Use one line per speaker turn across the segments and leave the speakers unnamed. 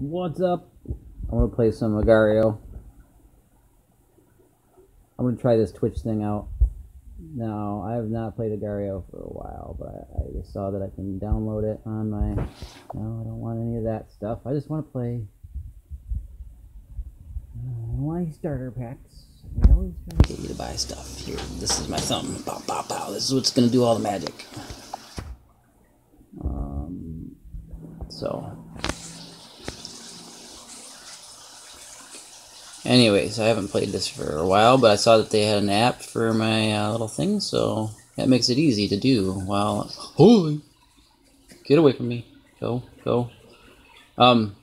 What's up? I want to play some Agar.io. I'm going to try this Twitch thing out. Now, I have not played Agar.io for a while, but I, just saw that I can download it on my... No, I don't want any of that stuff. I just want to play uh, my starter packs. I always try to get you to buy stuff. Here, this is my thumb. Pow, pow, pow. This is what's going to do all the magic. Um, so, Anyways, I haven't played this for a while, but I saw that they had an app for my uh, little thing, so that makes it easy to do. While holy, get away from me! Go, go. Um,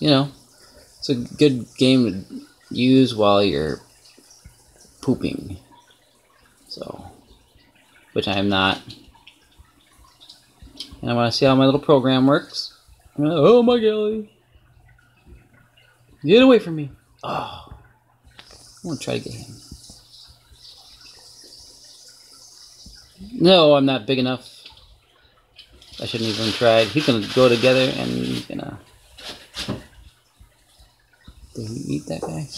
you know, it's a good game to use while you're pooping. So, which I am not. And I want to see how my little program works. Oh my golly. Get away from me. Oh. I'm going to try to get him. No, I'm not big enough. I shouldn't even tried. He's gonna go together and he's gonna. Did he eat that guy?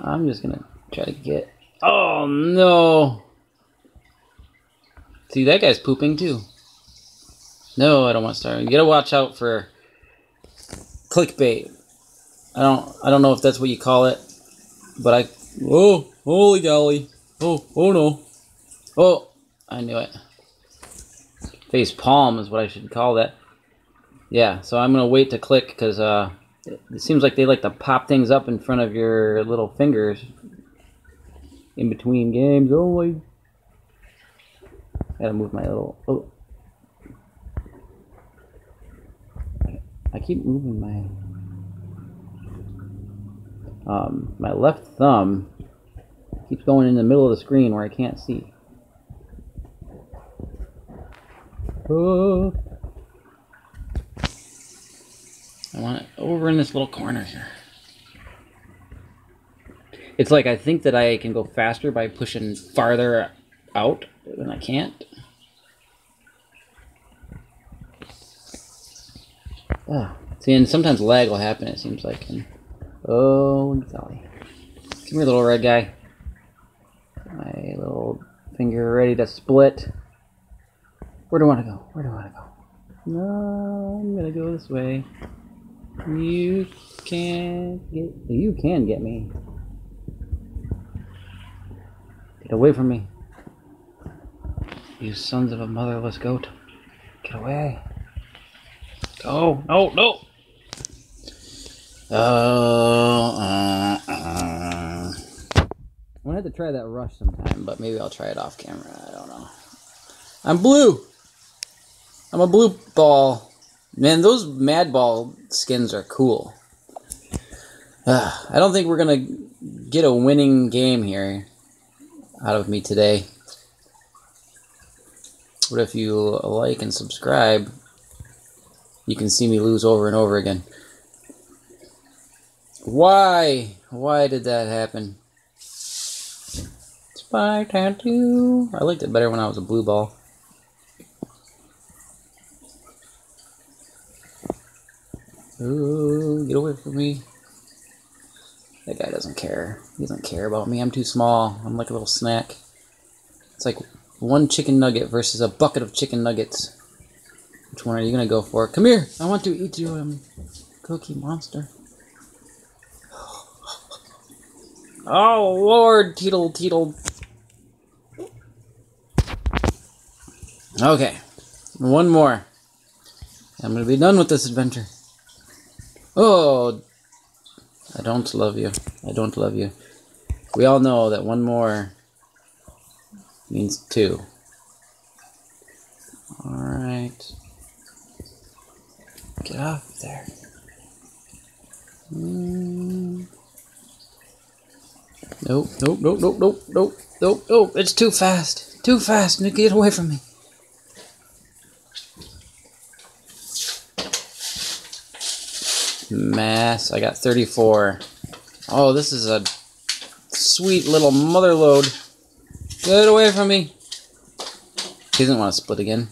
I'm just gonna try to get. Oh no! See, that guy's pooping too. No, I don't want to. You gotta watch out for clickbait. I don't I don't know if that's what you call it, but I oh holy golly oh oh no oh I knew it. Face palm is what I should call that. Yeah, so I'm gonna wait to click because uh, it, seems like they like to pop things up in front of your little fingers in between games. Oh, I gotta move my little oh. I keep moving my um, my left thumb keeps going in the middle of the screen where I can't see. Oh. I want it over in this little corner here. It's like I think that I can go faster by pushing farther out than I can't. Ah, see, and sometimes lag will happen, it seems like. And, oh, golly. Come here, little red guy. My little finger ready to split. Where do I want to go? Where do I want to go? No, I'm gonna go this way. You can't get. You can get me. Get away from me. You sons of a motherless goat. Get away. Oh, no, no. Oh, uh, uh. I'm gonna have to try that rush sometime, but maybe I'll try it off camera. I don't know. I'm blue. I'm a blue ball. Man, those Mad Ball skins are cool. Uh, I don't think we're gonna get a winning game here out of me today. But if you like and subscribe, you can see me lose over and over again. Why? Why did that happen? Spy tattoo. I liked it better when I was a blue ball. Ooh, get away from me. That guy doesn't care. He doesn't care about me. I'm too small. I'm like a little snack. It's like one chicken nugget versus a bucket of chicken nuggets. Which one are you gonna go for? Come here! I want to eat you, um, cookie monster. Oh, Lord, Teetle, Teetle. Okay, one more. I'm gonna be done with this adventure. Oh, I don't love you. I don't love you. We all know that one more means two. Alright. Get off there. Mm. Nope, nope, nope, nope, nope, nope, nope, nope. It's too fast. Too fast. Nick, Get away from me. Mass. I got 34. Oh, this is a sweet little mother load. Get away from me. He doesn't want to split again.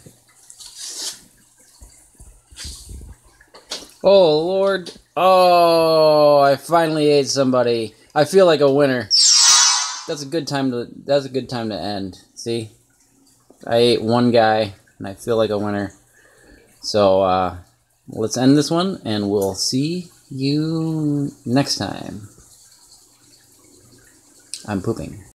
Oh Lord! Oh, I finally ate somebody. I feel like a winner. That's a good time to. That's a good time to end. See, I ate one guy, and I feel like a winner. So uh, let's end this one, and we'll see you next time. I'm pooping.